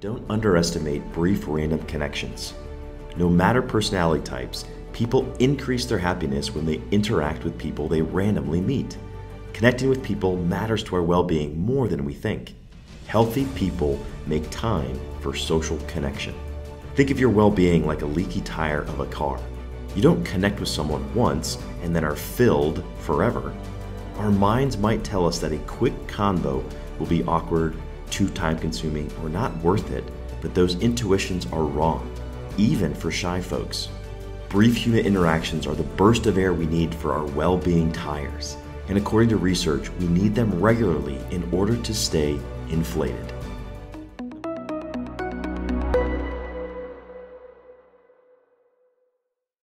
Don't underestimate brief random connections. No matter personality types, people increase their happiness when they interact with people they randomly meet. Connecting with people matters to our well being more than we think. Healthy people make time for social connection. Think of your well being like a leaky tire of a car. You don't connect with someone once and then are filled forever. Our minds might tell us that a quick convo will be awkward, too time consuming, or not worth it, but those intuitions are wrong, even for shy folks. Brief human interactions are the burst of air we need for our well being tires, and according to research, we need them regularly in order to stay inflated.